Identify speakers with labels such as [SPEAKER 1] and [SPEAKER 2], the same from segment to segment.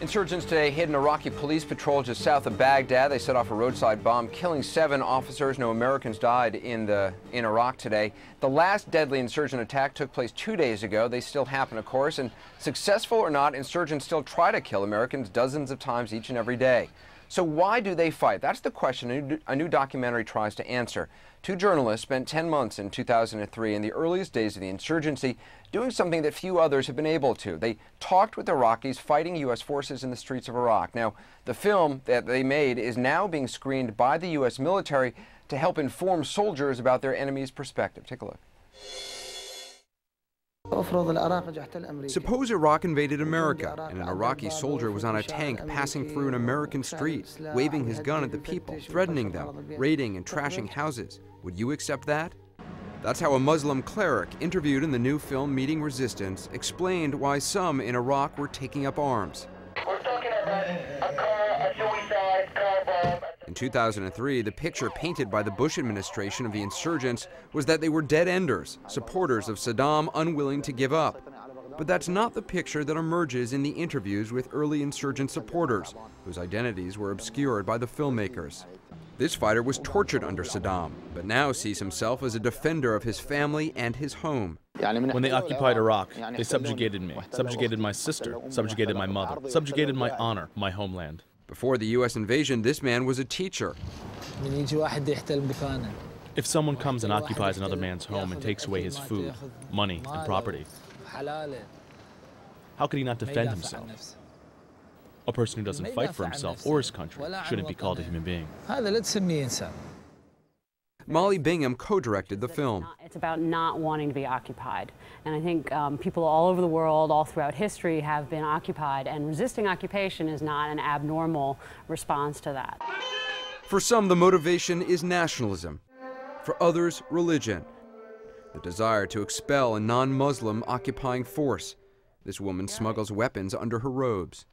[SPEAKER 1] Insurgents today hit an Iraqi police patrol just south of Baghdad. They set off a roadside bomb, killing seven officers. No Americans died in the in Iraq today. The last deadly insurgent attack took place two days ago. They still happen, of course, and successful or not, insurgents still try to kill Americans dozens of times each and every day. So why do they fight? That's the question a new, documentary tries to answer. Two journalists spent 10 months in 2003 in the earliest days of the insurgency doing something that few others have been able to. They talked with Iraqis fighting U.S. forces in the streets of Iraq. Now, the film that they made is now being screened by the U.S. military to help inform soldiers about their enemy's perspective. Take a look.
[SPEAKER 2] Suppose Iraq invaded America and an Iraqi soldier was on a tank passing through an American street, waving his gun at the people, threatening them, raiding and trashing houses. Would you accept that? That's how a Muslim cleric interviewed in the new film Meeting Resistance explained why some in Iraq were taking up arms. In 2003, the picture painted by the Bush administration of the insurgents was that they were dead enders, supporters of Saddam unwilling to give up. But that's not the picture that emerges in the interviews with early insurgent supporters, whose identities were obscured by the filmmakers. This fighter was tortured under Saddam, but now sees himself as a defender of his family and his home.
[SPEAKER 3] When they occupied Iraq, they subjugated me, subjugated my sister, subjugated my mother, subjugated my honor, my homeland.
[SPEAKER 2] Before the U.S. invasion, this man was a teacher.
[SPEAKER 3] If someone comes and occupies another man's home and takes away his food, money, and property, how could he not defend himself? A person who doesn't fight for himself or his country shouldn't be called a human being.
[SPEAKER 2] Molly Bingham co-directed the film.
[SPEAKER 4] It's about not wanting to be occupied. And I think um, people all over the world, all throughout history, have been occupied, and resisting occupation is not an abnormal response to that.
[SPEAKER 2] For some, the motivation is nationalism. For others, religion. The desire to expel a non-Muslim occupying force. This woman smuggles weapons under her robes.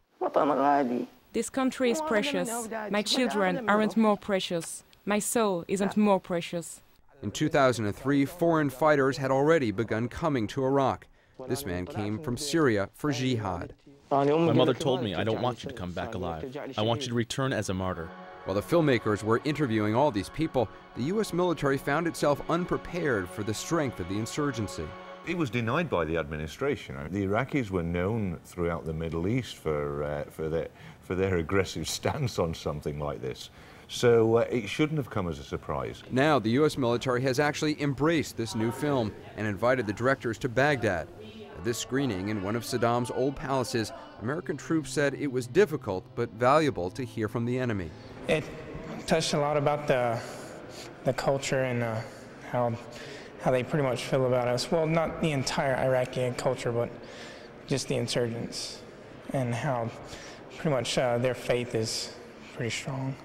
[SPEAKER 5] This country is precious. My children aren't more precious. My soul isn't more precious.
[SPEAKER 2] In 2003, foreign fighters had already begun coming to Iraq. This man came from Syria for jihad.
[SPEAKER 3] My mother told me, I don't want you to come back alive. I want you to return as a martyr.
[SPEAKER 2] While the filmmakers were interviewing all these people, the U.S. military found itself unprepared for the strength of the insurgency.
[SPEAKER 6] It was denied by the administration. The Iraqis were known throughout the Middle East for, uh, for, their, for their aggressive stance on something like this. So uh, it shouldn't have come as a surprise.
[SPEAKER 2] Now, the U.S. military has actually embraced this new film and invited the directors to Baghdad. At this screening in one of Saddam's old palaces, American troops said it was difficult but valuable to hear from the enemy.
[SPEAKER 7] It touched a lot about the, the culture and uh, how, how they pretty much feel about us. Well, not the entire Iraqi culture, but just the insurgents and how pretty much uh, their faith is pretty strong.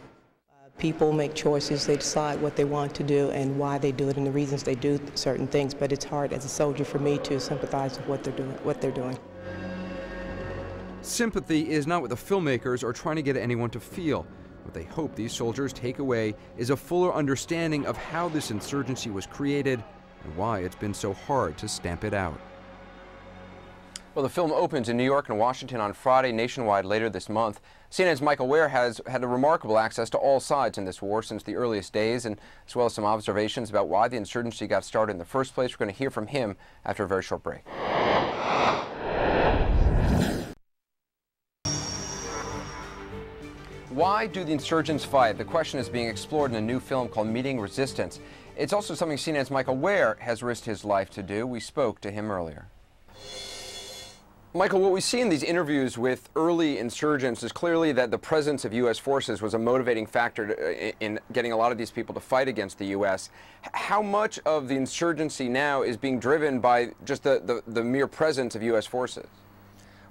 [SPEAKER 8] People make choices, they decide what they want to do and why they do it and the reasons they do certain things, but it's hard as a soldier for me to sympathize with what they're doing. What they're doing.
[SPEAKER 2] Sympathy is not what the filmmakers are trying to get anyone to feel. What they hope these soldiers take away is a fuller understanding of how this insurgency was created and why it's been so hard to stamp it out.
[SPEAKER 1] Well, the film opens in New York and Washington on Friday, nationwide later this month. CNN's Michael Ware has had a remarkable access to all sides in this war since the earliest days, and as well as some observations about why the insurgency got started in the first place. We're going to hear from him after a very short break. Why do the insurgents fight? The question is being explored in a new film called Meeting Resistance. It's also something CNN's Michael Ware has risked his life to do. We spoke to him earlier. Michael, what we see in these interviews with early insurgents is clearly that the presence of U.S. forces was a motivating factor to, uh, in getting a lot of these people to fight against the U.S. How much of the insurgency now is being driven by just the, the, the mere presence of U.S. forces?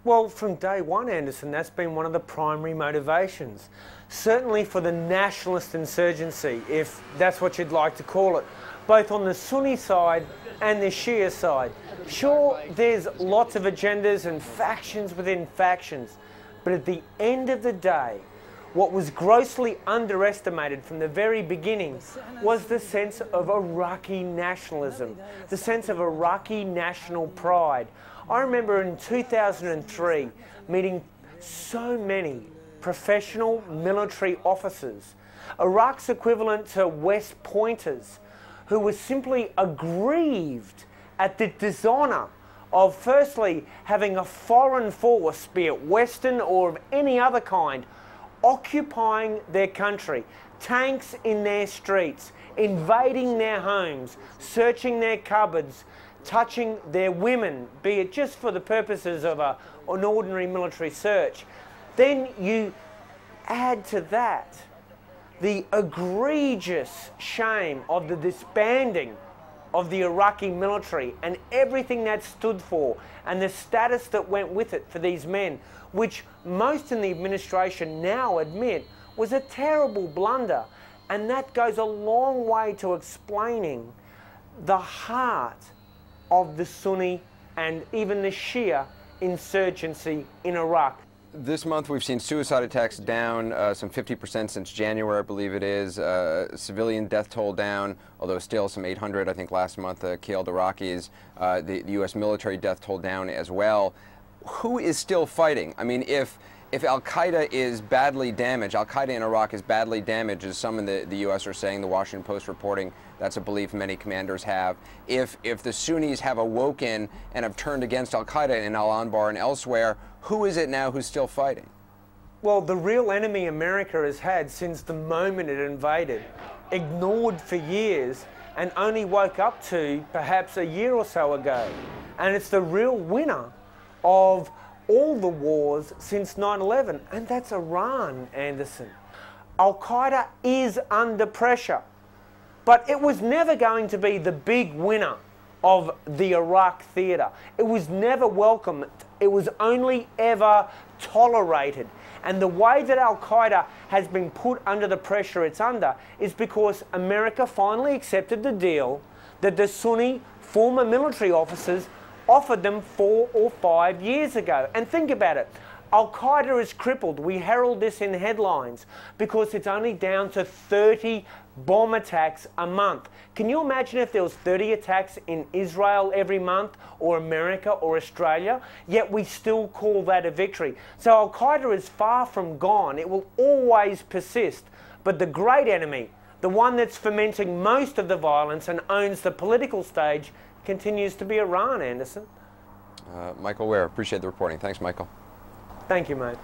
[SPEAKER 9] Well, from day one, Anderson, that's been one of the primary motivations. Certainly for the nationalist insurgency, if that's what you'd like to call it, both on the Sunni side and the Shia side. Sure, there's lots of agendas and factions within factions, but at the end of the day, what was grossly underestimated from the very beginning was the sense of Iraqi nationalism, the sense of Iraqi national pride. I remember in 2003 meeting so many professional military officers, Iraq's equivalent to West Pointers, who were simply aggrieved at the dishonour of firstly having a foreign force, be it Western or of any other kind, occupying their country, tanks in their streets, invading their homes, searching their cupboards, touching their women, be it just for the purposes of a, an ordinary military search. Then you add to that the egregious shame of the disbanding of the Iraqi military and everything that stood for and the status that went with it for these men, which most in the administration now admit was a terrible blunder. And that goes a long way to explaining the heart of the Sunni and even the Shia insurgency in Iraq.
[SPEAKER 1] This month we've seen suicide attacks down uh, some 50% since January, I believe it is. Uh, civilian death toll down, although still some 800, I think last month, uh, killed Iraqis. Uh, the, the U.S. military death toll down as well. Who is still fighting? I mean, if if Al Qaeda is badly damaged, Al Qaeda in Iraq is badly damaged, as some in the, the U.S. are saying, the Washington Post reporting that's a belief many commanders have. If, if the Sunnis have awoken and have turned against Al Qaeda in Al Anbar and elsewhere, who is it now who's still fighting?
[SPEAKER 9] Well, the real enemy America has had since the moment it invaded, ignored for years, and only woke up to perhaps a year or so ago. And it's the real winner of all the wars since 9 11, and that's Iran, Anderson. Al Qaeda is under pressure, but it was never going to be the big winner of the Iraq theatre. It was never welcomed, it was only ever tolerated. And the way that Al Qaeda has been put under the pressure it's under is because America finally accepted the deal that the Sunni former military officers offered them four or five years ago. And think about it. Al Qaeda is crippled. We herald this in headlines because it's only down to 30 bomb attacks a month. Can you imagine if there was 30 attacks in Israel every month or America or Australia? Yet we still call that a victory. So Al Qaeda is far from gone. It will always persist. But the great enemy, the one that's fomenting most of the violence and owns the political stage, continues to be Iran, Anderson.
[SPEAKER 1] Uh, Michael Ware, appreciate the reporting. Thanks, Michael.
[SPEAKER 9] Thank you, mate.